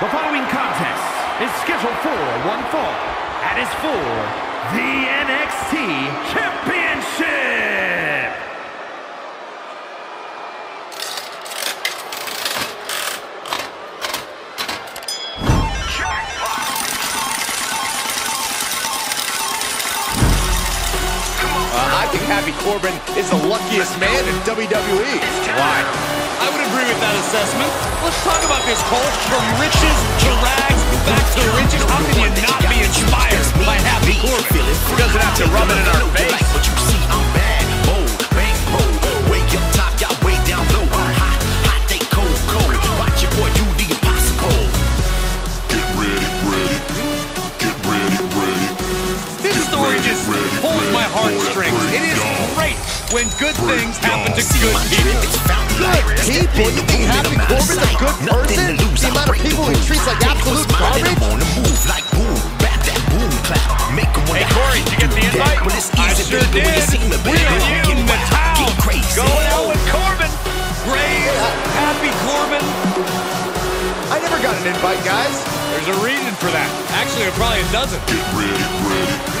The following contest is scheduled for one fall and is for the NXT Championship. Uh, I think Happy Corbin is the luckiest man in WWE. Why? I would agree with that assessment. Let's talk about this, Cole. From riches to rags, back when good things happen to good people. Good people? You think Happy Corbin's a good person? The amount of people he treats like absolute garbage? On the move like boom, bat that boom clap. Make 'em wanna Hey, Corey, did you get the invite? I sure did. you see me, We are you, get the town. get. Going out with Corbin. Great. Happy Corbin. I never got an invite, guys. There's a reason for that. Actually, there probably a dozen. Get ready, ready.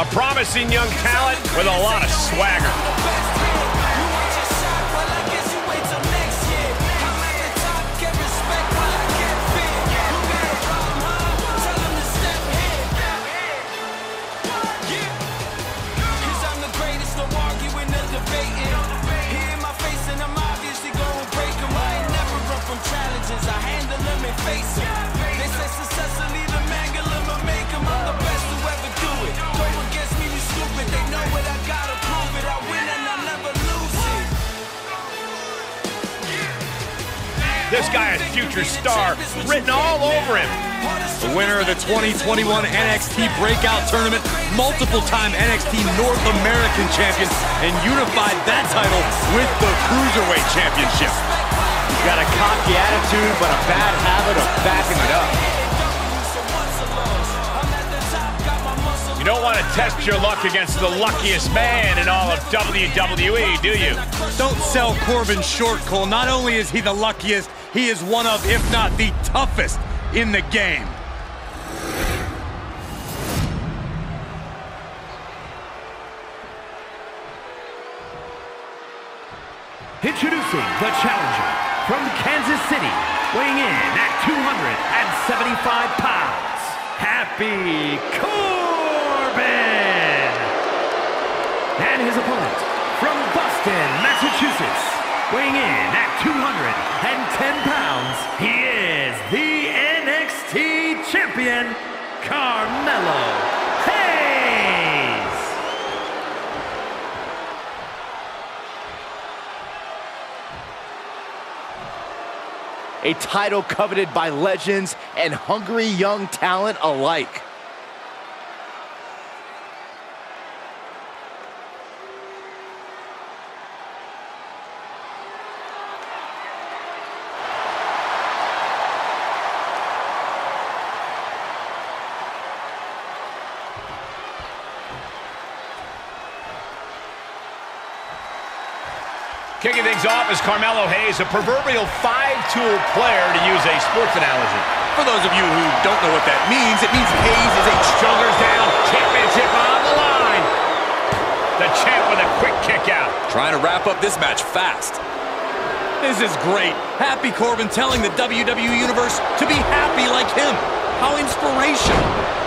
A promising young talent with a lot of swagger. Face them. This guy is future star, written all over him. The winner of the 2021 NXT Breakout Tournament, multiple-time NXT North American champion, and unified that title with the Cruiserweight Championship. He's got a cocky attitude, but a bad habit of backing it up. You don't want to test your luck against the luckiest man in all of WWE, do you? Don't sell Corbin short, Cole. Not only is he the luckiest, he is one of, if not the toughest in the game. Introducing the challenger from Kansas City, weighing in at 275 pounds, Happy Corbin! And his opponent from Boston, Massachusetts, weighing in at 210 A title coveted by legends and hungry young talent alike. Kicking things off is Carmelo Hayes, a proverbial five-tool player to use a sports analogy. For those of you who don't know what that means, it means Hayes is a shoulders down championship on the line. The champ with a quick kick out. Trying to wrap up this match fast. This is great. Happy Corbin telling the WWE Universe to be happy like him. How inspirational.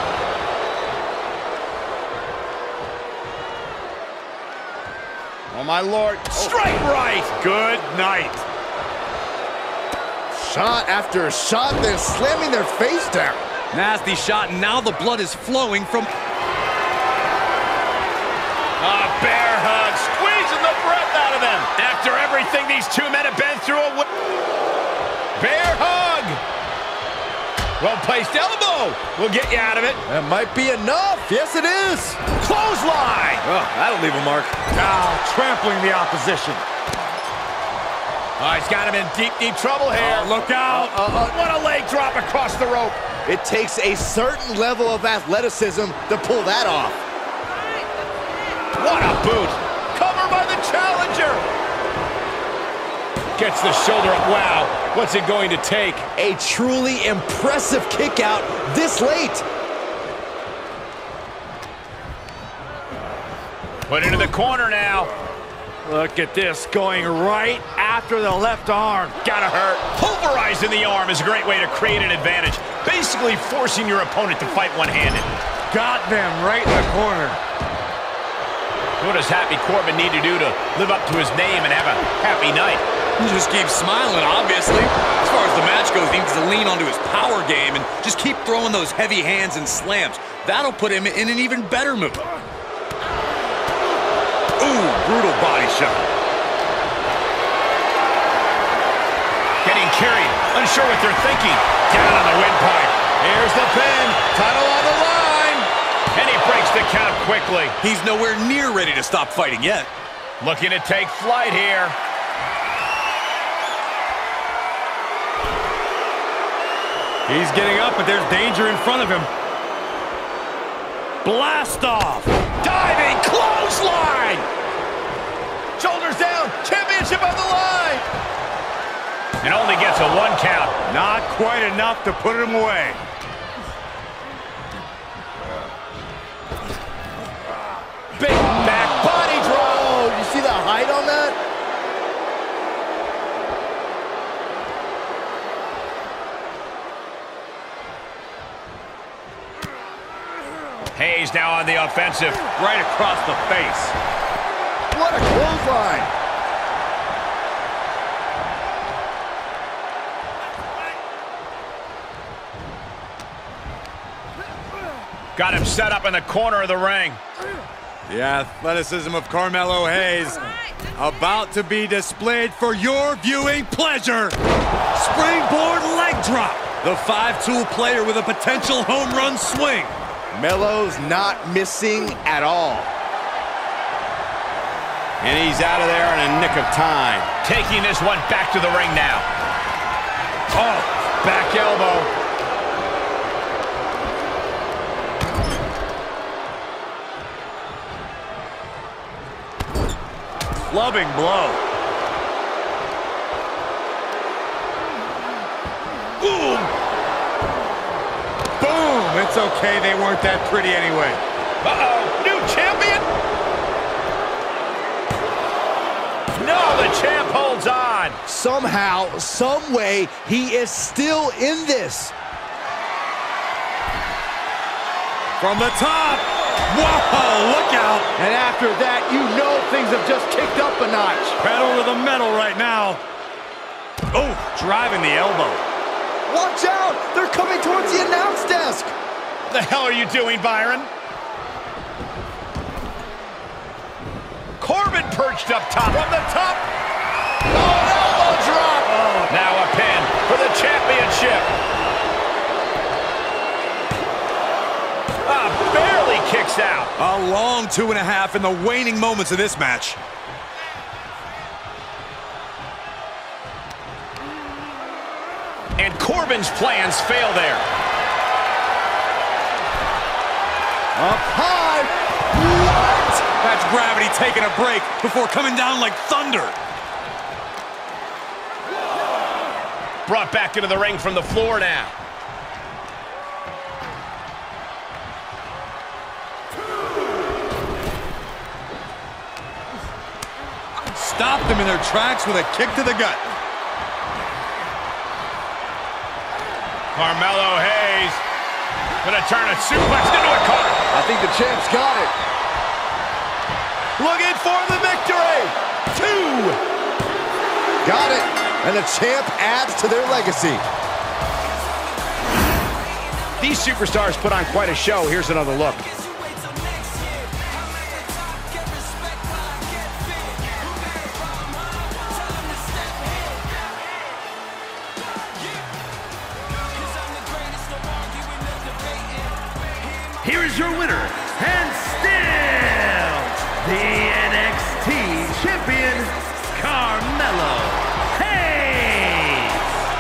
Oh, my Lord. Straight right. Good night. Shot after shot, they're slamming their face down. Nasty shot, and now the blood is flowing from... A bear hug, squeezing the breath out of them. After everything these two men have been through, a bear hug. Well-placed elbow will get you out of it. That might be enough. Yes, it is. Clothesline. Oh, that'll leave a mark. Now trampling the opposition. Oh, he's got him in deep, deep trouble here. look out. Uh, uh, uh. what a leg drop across the rope. It takes a certain level of athleticism to pull that off. What a boot. Gets the shoulder up. Wow. What's it going to take? A truly impressive kick out this late. Put into the corner now. Look at this, going right after the left arm. Gotta hurt. Pulverizing the arm is a great way to create an advantage. Basically forcing your opponent to fight one-handed. Got them right in the corner. What does Happy Corbin need to do to live up to his name and have a happy night? He just keeps smiling, obviously. As far as the match goes, he needs to lean onto his power game and just keep throwing those heavy hands and slams. That'll put him in an even better mood. Ooh, brutal body shot. Getting carried, unsure what they're thinking. Down on the windpipe. Here's the pin. Title on the line. And he breaks the count quickly. He's nowhere near ready to stop fighting yet. Looking to take flight here. He's getting up, but there's danger in front of him. Blast off. Diving clothesline. Shoulders down. Championship on the line. And only gets a one count. Not quite enough to put him away. Big back body drop. Oh, you see the height on that? Hayes now on the offensive. Right across the face. What a clothesline. Got him set up in the corner of the ring. The athleticism of Carmelo Hayes about to be displayed for your viewing pleasure. Springboard leg drop. The five-tool player with a potential home run swing. Melo's not missing at all. And he's out of there in a nick of time. Taking this one back to the ring now. Oh, back elbow. Clubbing blow. It's okay, they weren't that pretty anyway. Uh-oh, new champion? No, the champ holds on. Somehow, some way, he is still in this. From the top. Whoa, look out. And after that, you know things have just kicked up a notch. Pedal to the metal right now. Oh, driving the elbow. Watch out! They're coming towards the announce desk. The hell are you doing, Byron? Corbin perched up top from the top. Oh, an elbow drop. Now a pin for the championship. Ah, barely kicks out. A long two and a half in the waning moments of this match. And Corbin's plans fail there. Up high. What? That's gravity taking a break before coming down like thunder. Brought back into the ring from the floor now. Stopped them in their tracks with a kick to the gut. Carmelo Hayes gonna turn a suplex into a cutter. Champ's got it. Looking for the victory. Two. Got it. And the champ adds to their legacy. These superstars put on quite a show. Here's another look. Here is your winner,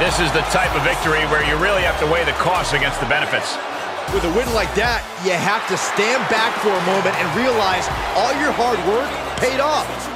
This is the type of victory where you really have to weigh the costs against the benefits. With a win like that, you have to stand back for a moment and realize all your hard work paid off.